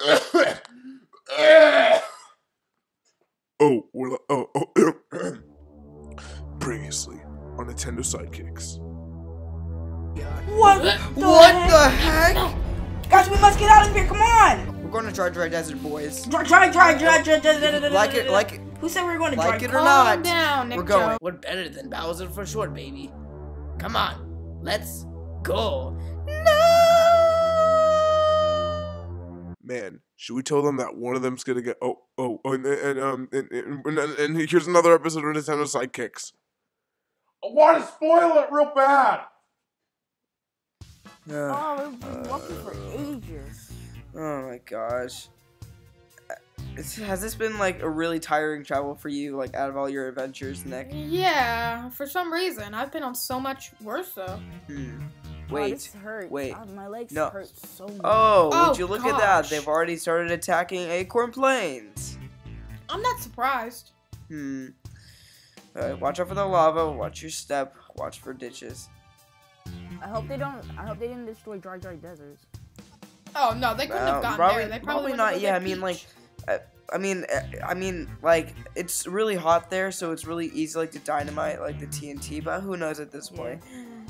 oh, we're, uh, oh, oh. Previously on Nintendo Sidekicks. What? the What heck? the heck? Guys, we must get out of here. Come on. We're going to Dry Dry Desert, boys. Try, try, try, try, try, try, try, try, Like it, try. like it, Who said we were going to like try? it or Calm not. down, Nick We're going. Joe. What better than Bowser for short, baby? Come on, let's go. Man, should we tell them that one of them's gonna get? Oh, oh, oh and, and um, and, and, and, and here's another episode of Nintendo Sidekicks. I want to spoil it real bad. Uh, Oh, we've been walking for ages. oh my gosh. Has this been like a really tiring travel for you, like out of all your adventures, Nick? Yeah, for some reason. I've been on so much worse though. Hmm. Oh, Wait. this hurts. wait. Oh, my legs No. hurt so much. Oh, Oh, would you look at that? They've already started attacking Acorn Plains. I'm not surprised. Hmm. Alright, watch out for the lava. Watch your step. Watch for ditches. I hope they don't. I hope they didn't destroy Dry Dry Deserts. Oh no, they couldn't Uh, have gotten probably, there. They probably, probably not. Yeah, I mean, like, Peach. uh, I mean, uh, I mean, like, it's really hot there, so it's really easy, like, to dynamite, like, the TNT. But who knows at this point?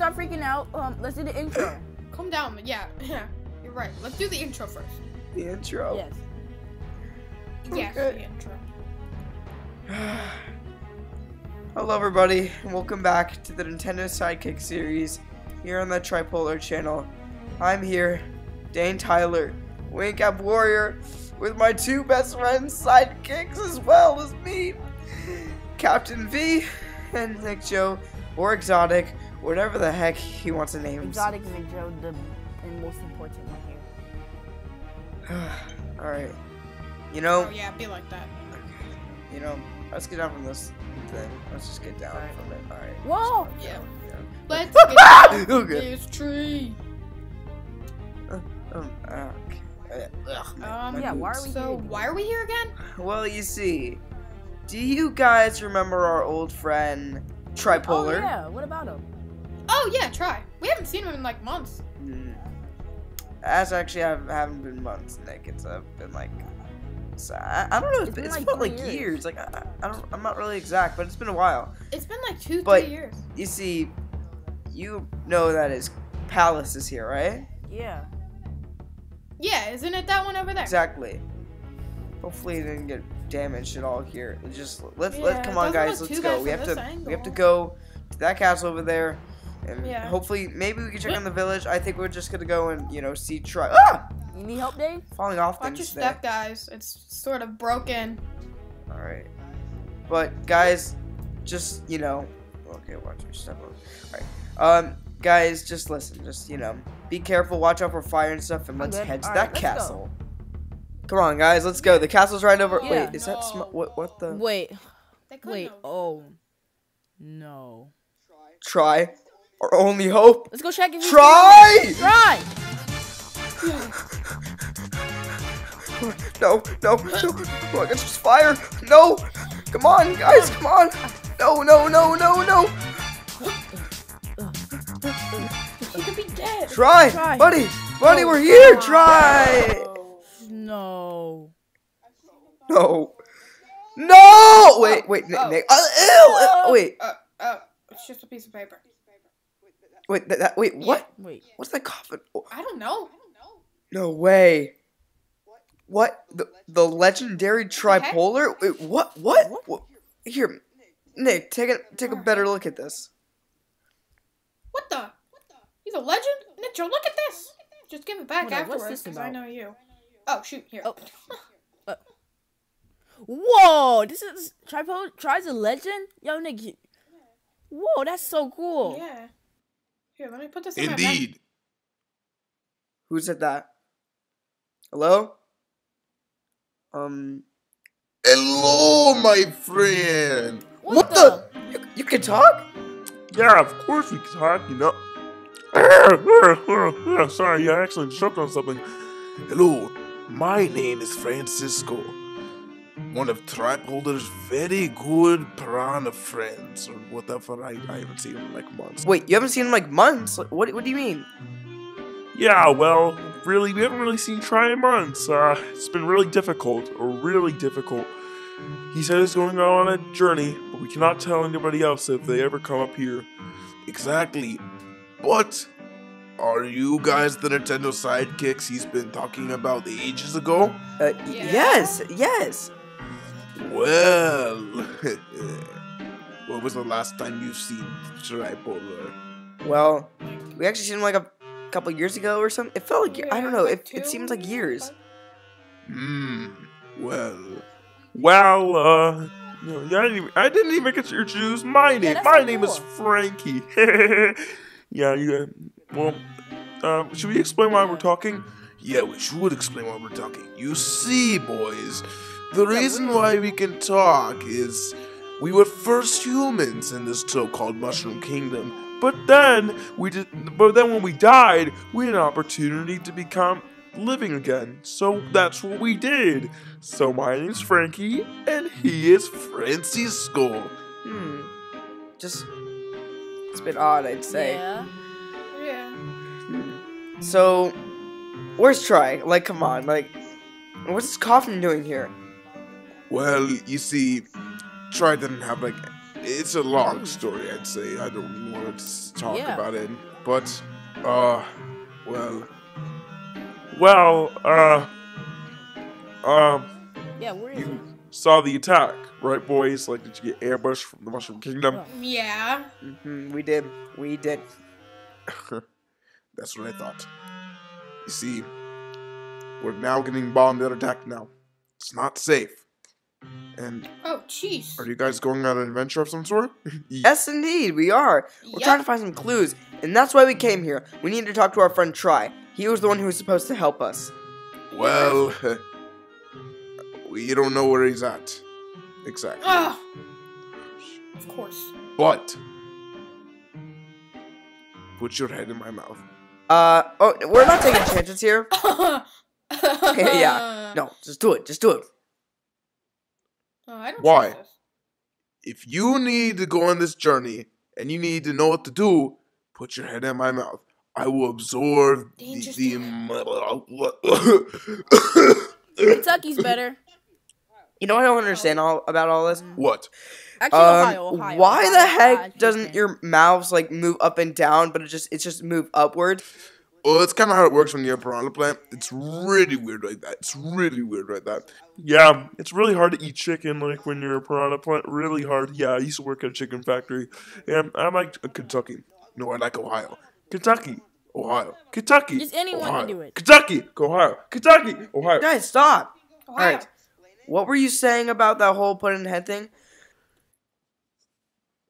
before you start freaking out, um, let's do the intro. Calm down. Yeah, yeah. You're right. Let's do the intro first. The intro. Yes. Yes, Okay. the intro. Hello, everybody, and welcome back to the Nintendo Sidekick series here on the Tripolar channel. I'm here, Dane Tyler, Wink Cap Warrior, with my two best friends, sidekicks, as well as me, Captain V and Nick Joe, or Exotic, whatever the heck he wants to name. Exotic Nick Joe, the and most important one here. Alright. You know, Oh yeah, be like that. Okay. You know, let's get down from this thing. Let's just get down Alright. from it. Alright. Whoa! Yeah. Yeah. Let's get down Okay. this tree. Um, okay. Ugh, Um, my Yeah, why are boots. we So here? why are we here again? Well, you see, do you guys remember our old friend Tripolar? Oh yeah. What about him? Oh yeah, try. We haven't seen him in like months. Hmm. That's actually I haven't been months, Nick. It's uh, been like, it's, I, I don't know. It's, It's been it's like felt like years. years. Like I, I don't, I'm not really exact, but it's been a while. It's been like two, But- three years. You see, you know that his palace is here, right? Yeah. Yeah, isn't it that one over there? Exactly. Hopefully, it didn't get damaged at all here. Just let's Yeah, let come on, guys. Let's go. We have to this we have to go to that castle over there, and Yeah. hopefully, maybe we can check on the village. I think we're just gonna go and you know see try ah You need help, Dave? falling off Watch your things step, guys. It's sort of broken. All right, but guys, just you know, okay, watch your step. All right, um, guys, just listen. Just you know, be careful. Watch out for fire and stuff, and I'm let's good. head to All that right, go. castle. Come on, guys, let's go. The castle's right over. Yeah. Wait, is that sm- what? What the? Wait. Wait. have. Oh. No. Try. Try. Our only hope. Let's go check if he's Try! Try. No, no, no. Oh, I guess it's fire. No. Come on, guys, come on. No, no, no, no, no. He could be dead. Try. Try. Buddy, buddy, we're here. Try. No. No. No. Wait, wait, Nick. Oh. Nick. Uh, ew. uh, wait, Uh, uh, it's just a piece of paper. Wait, that, that, wait, what? Wait. What's that coffin? Oh, I don't know. No way. What? The, the legendary heck? tripolar? Wait, what? What? what? Here, Nick, take a take a better look at this. What the? He's a legend? Nick Joe, look at this. Just give it back Hold afterwards, because I know you. Oh, shoot, here. Oh. Uh. Whoa! This is Tripod tries a legend? Yo, Nick. you- Whoa, that's so cool. Yeah. Here, let me put this in my. Indeed. Who said that? Hello? Um, Hello, my friend. What, the? you, you can talk? Yeah, of course we can talk, you know. Sorry, I actually choked on something. Hello, my name is Francisco. One of Tripolar's very good piranha friends, or whatever. I, I haven't seen him in like months. Wait, you haven't seen him in, like months? Like, What, what do you mean? Yeah, well, really, we haven't really seen Try in months. Uh, it's been really difficult, or really difficult. He said he's going on a journey, but we cannot tell anybody else if they ever come up here. Exactly. But are you guys the Nintendo sidekicks he's been talking about ages ago? Uh, Yeah. yes, yes. Well, what was the last time you've seen Tripolar? Well, we actually seen him like a couple years ago or something. It felt like, ye- I don't know, it, it seems like years. Hmm. Well. Well, uh. No, I didn't, even, I didn't even get to introduce my name. that's my not name is. Frankie. yeah, yeah. Well, um, should we explain why we're talking? Yeah, we should explain why we're talking. You see, boys, the reason why we can talk is we were first humans in this so-called Mushroom Kingdom. But then we did. But then when we died, we had an opportunity to become living again. So that's what we did. So my name's Frankie, and he is Francisco. Hmm. Just, it's a bit odd, I'd say. Yeah. Yeah. So, where's Try? Like, come on, like, what's this coffin doing here? Well, you see, Try didn't have like. It's a long story, I'd say. I don't want to talk Yeah. about it, but, uh, well. Well, uh, um, Yeah, where is it? saw the attack, right, boys? Like, did you get ambushed from the Mushroom Kingdom? Yeah. hmm we did. We did. That's what I thought. You see, we're now getting bombed and attacked now. It's not safe. And Oh, jeez. are you guys going on an adventure of some sort? Yes, indeed, we are. We're Yep. trying to find some clues, and that's why we came here. We need to talk to our friend Try. He was the one who was supposed to help us. Well, we don't know where he's at. Exactly. Ah. Of course. But, put your head in my mouth. Uh, oh, we're not taking chances here. yeah. yeah. No, just do it. Just do it. Oh, I don't Why? If you need to go on this journey and you need to know what to do, put your head in my mouth. I will absorb the. Dangerous the Kentucky's better. You know what I don't understand all about all this? what? Actually, Um, Ohio, Ohio. why Ohio, the heck Ohio, doesn't your mouths like move up and down, but it just it's just move upward? Well, that's kind of how it works when you're a piranha plant. It's really weird like that. It's really weird like that. Yeah, it's really hard to eat chicken like when you're a piranha plant. Really hard. Yeah, I used to work at a chicken factory. And I like uh, Kentucky. No, I like Ohio. Kentucky. Ohio. Kentucky. Just anyone can Ohio. do it. Kentucky. Ohio. Kentucky. Ohio. Guys, stop. Ohio. All right. What were you saying about that whole put in head thing?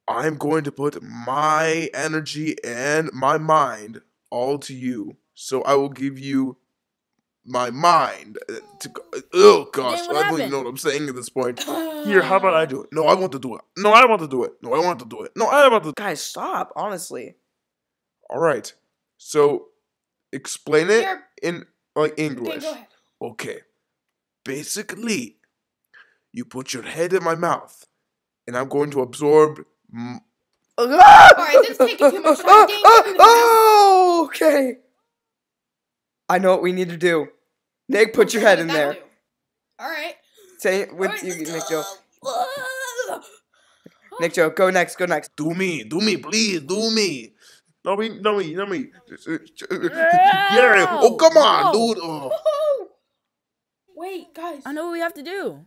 I'm going to put my energy and my mind all to you. So I will give you my mind. uh, To oh gosh, I don't even know what I'm saying at this point. Here, how about I do it? No, I want to do it. No, I want to do it. No, I want to do it. No, I want to. Guys, stop. Honestly. All right. So explain it Here. in like Okay, English. ahead. Okay. Basically, you put your head in my mouth, and I'm going to absorb. M- Alright, this is taking too much time. Dang, open the Oh, okay. I know what we need to do. Nick, put your head in there. All right. Say it with Alright, you, Nick go. Joe. Nick Joe, go next. Go next. do me, do me, please, do me. No me, no me, no me. Yeah. Oh come on, No. dude. Oh. Wait, guys. I know what we have to do.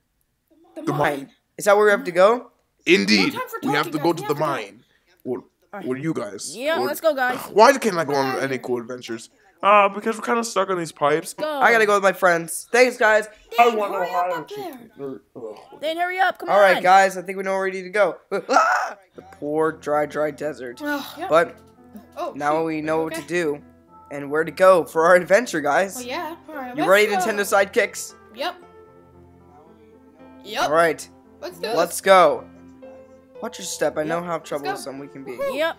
The, The mine. Mine. Is that where we have to go? Indeed, No time for we have talking, to go to we the have to go. mine. What? right. you guys. Yeah, let's go, guys. Why can't I go on any cool adventures? Uh, because we're kind of stuck on these pipes. Go. I gotta go with my friends. Thanks, guys. Dan, I want hurry Ohio. up there. Hurry up. Come All on. All right, guys. I think we know where we need to go. Ah! The poor, dry, dry desert. But oh, now shoot. we know okay. what to do and where to go for our adventure, guys. Well, yeah. All right, you ready, go. Nintendo Sidekicks? Yep. Yep. All right. Let's do Let's this. go. Watch your step. I yep. know how troublesome we can be. Yep.